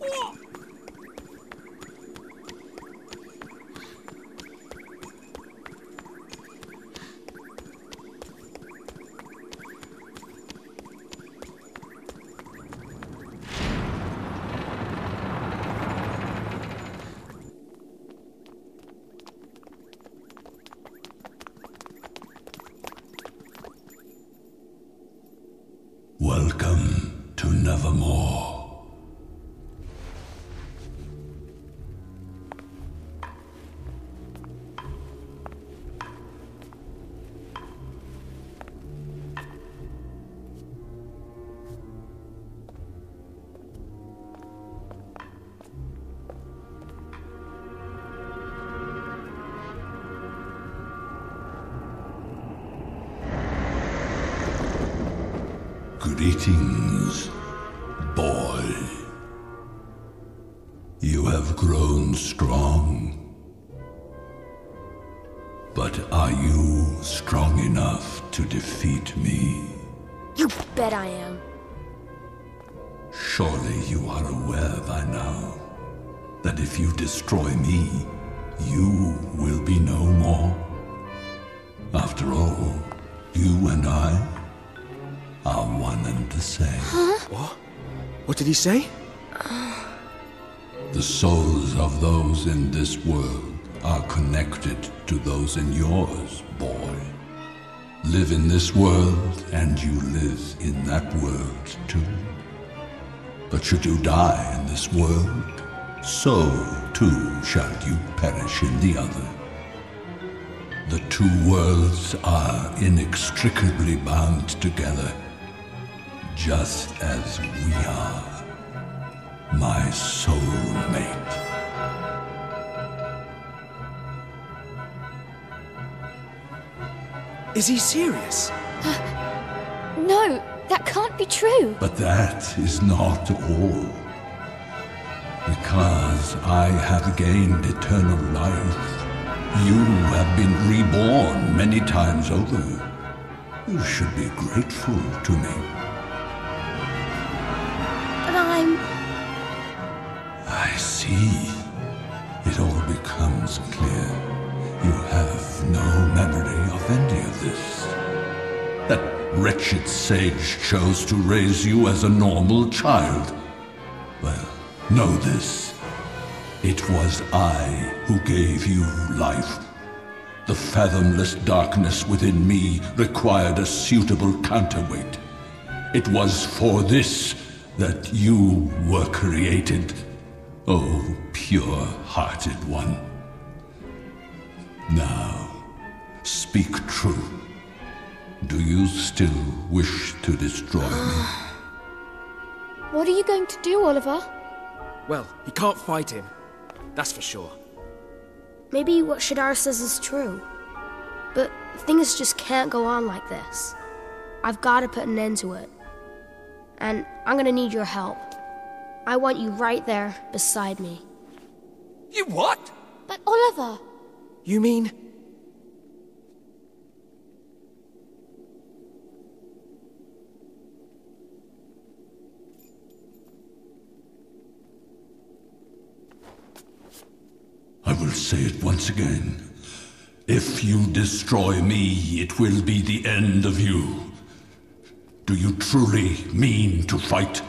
Whoa! Welcome to Nevermore. Greetings, boy. You have grown strong. But are you strong enough to defeat me? You bet I am. Surely you are aware by now that if you destroy me, you will be no more. After all, you and I are one and the same. What? What did he say? Uh. The souls of those in this world are connected to those in yours, boy. Live in this world, and you live in that world too. But should you die in this world, so too shall you perish in the other. The two worlds are inextricably bound together, just as we are, my soulmate. Is he serious? Uh, no, that can't be true. But that is not all. Because I have gained eternal life, you have been reborn many times over. You should be grateful to me. Sage chose to raise you as a normal child. Well, know this. It was I who gave you life. The fathomless darkness within me required a suitable counterweight. It was for this that you were created. Oh, pure-hearted one. Now, speak true. Do you still wish to destroy me? What are you going to do, Oliver? Well, he can't fight him. That's for sure. Maybe what Shadar says is true. But things just can't go on like this. I've got to put an end to it. And I'm gonna need your help. I want you right there beside me. You what? But Oliver! You mean. Will say it once again. If you destroy me, it will be the end of you. Do you truly mean to fight?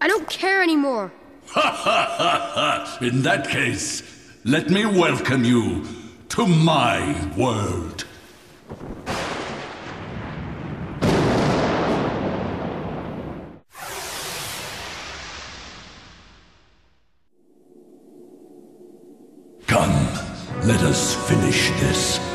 I don't care anymore! Ha ha ha ha! In that case, let me welcome you to my world. Finish this.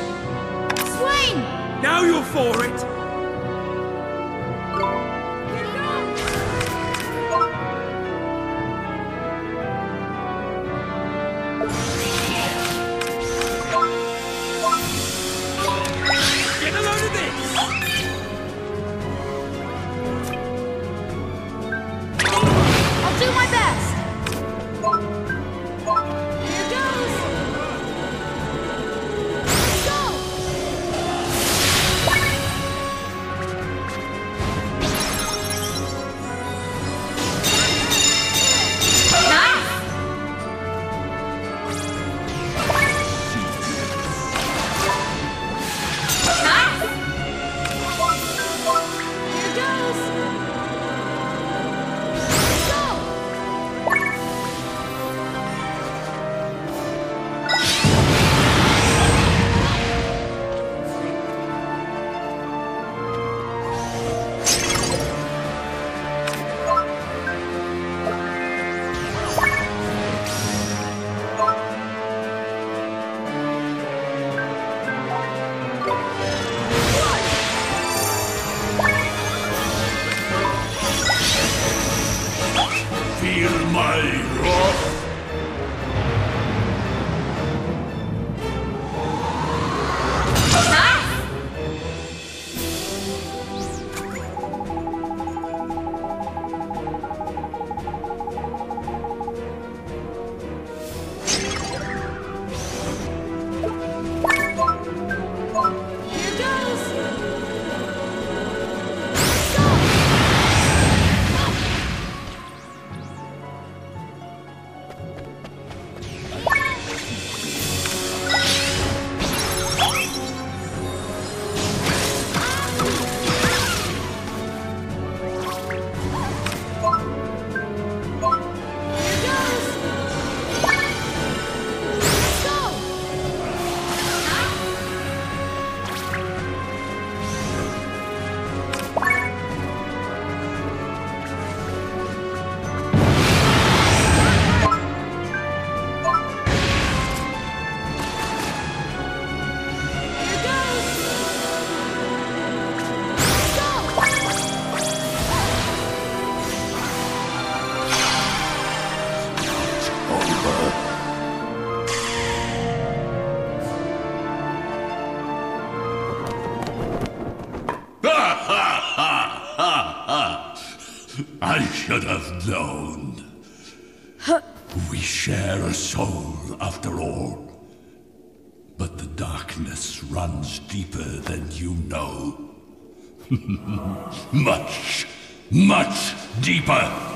I should have known. We share a soul, after all. But the darkness runs deeper than you know. much, much deeper.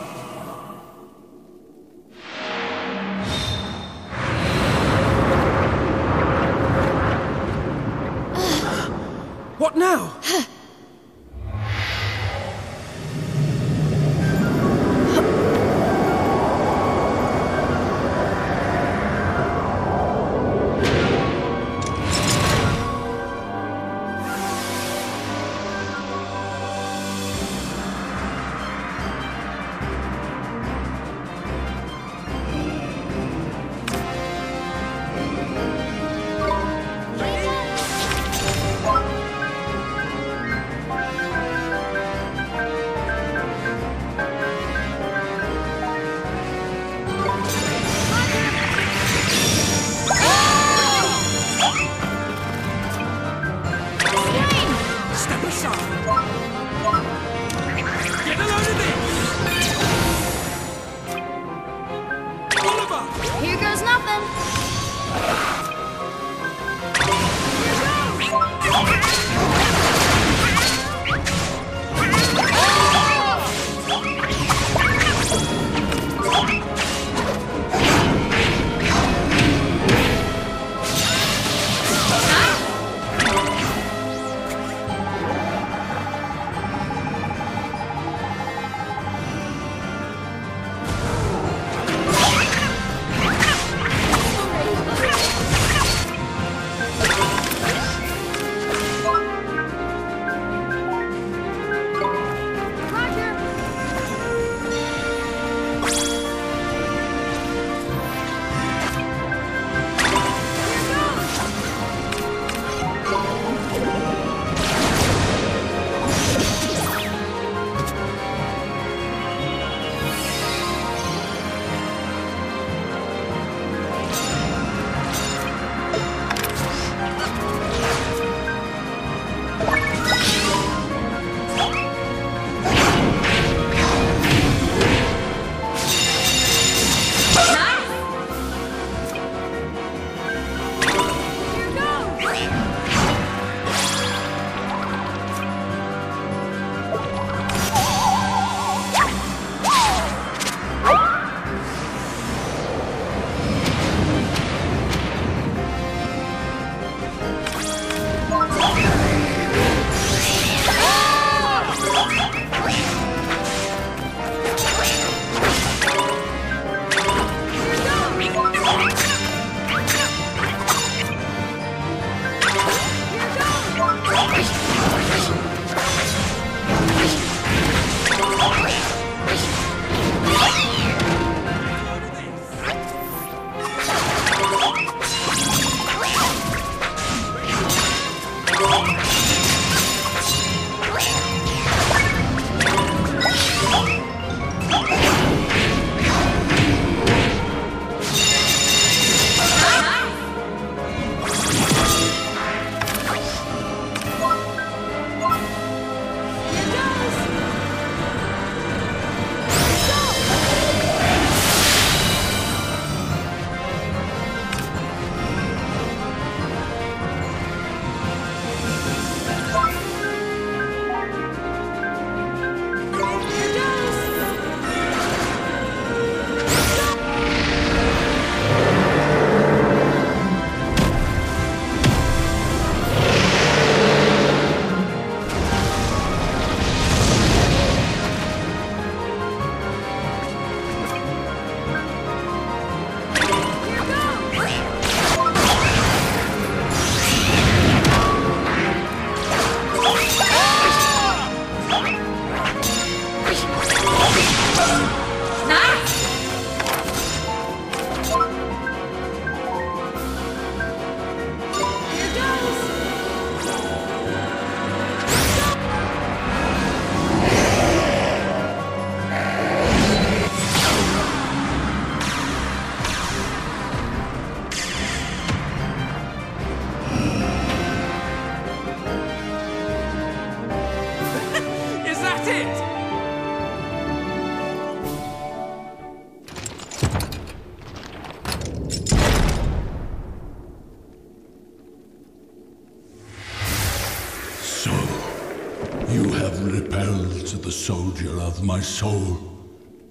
Repelled the soldier of my soul.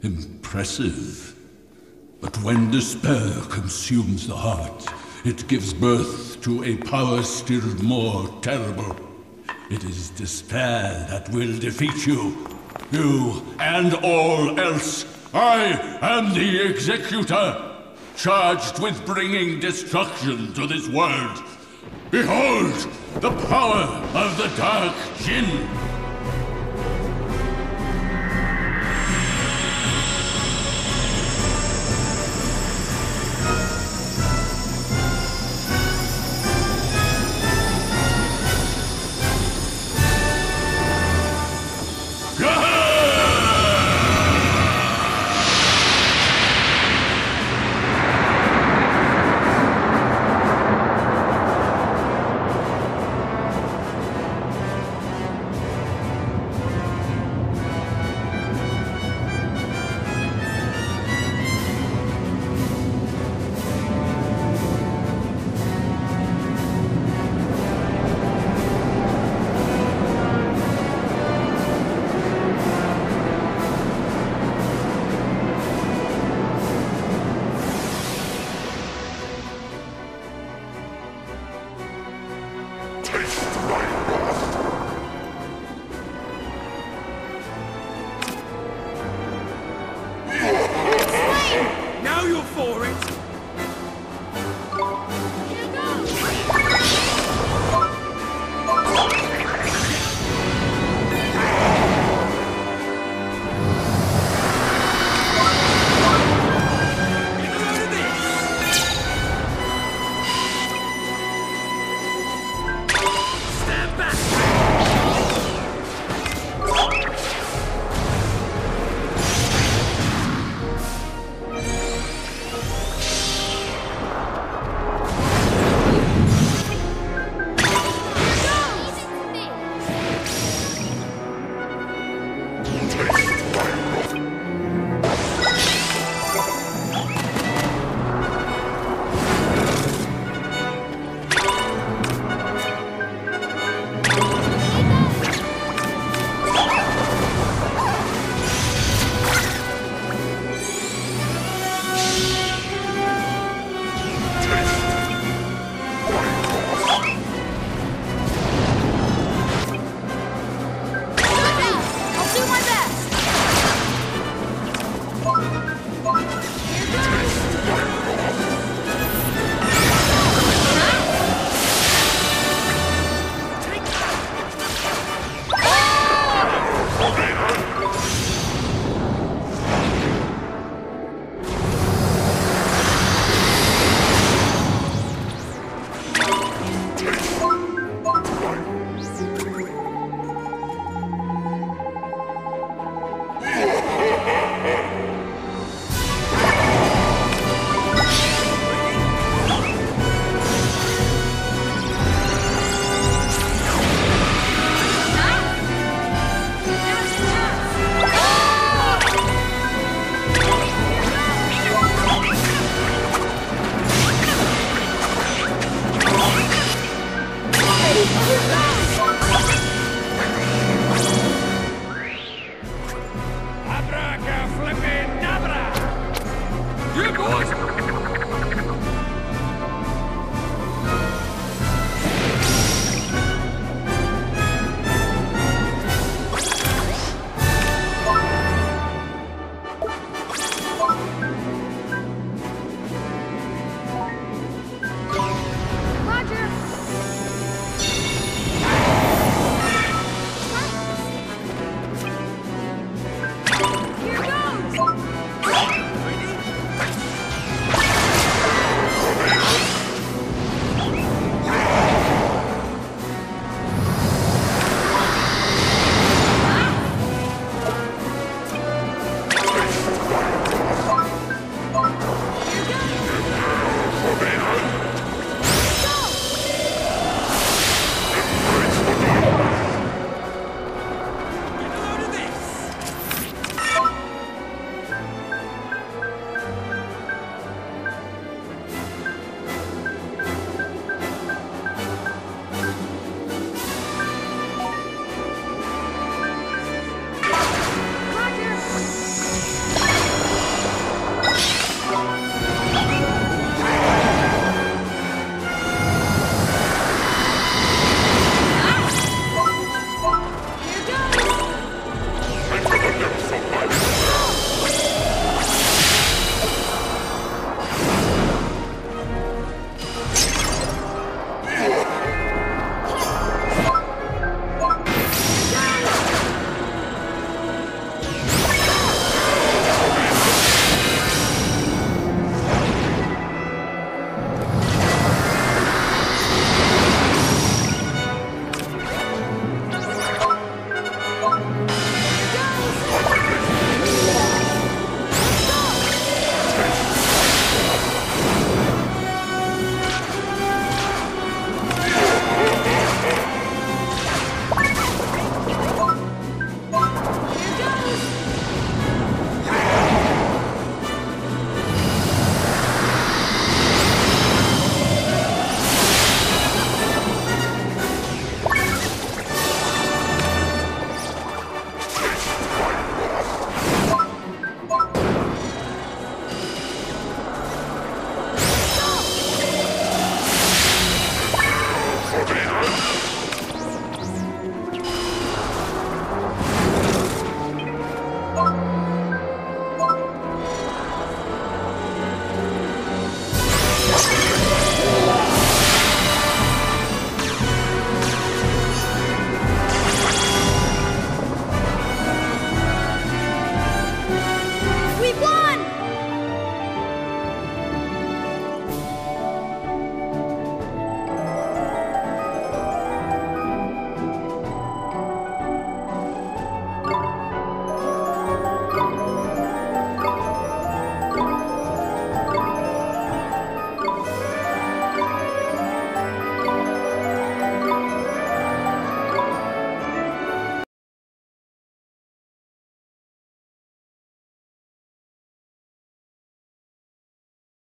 Impressive. But when despair consumes the heart, it gives birth to a power still more terrible. It is despair that will defeat you. You and all else. I am the Executor, charged with bringing destruction to this world. Behold the power of the Dark Djinn!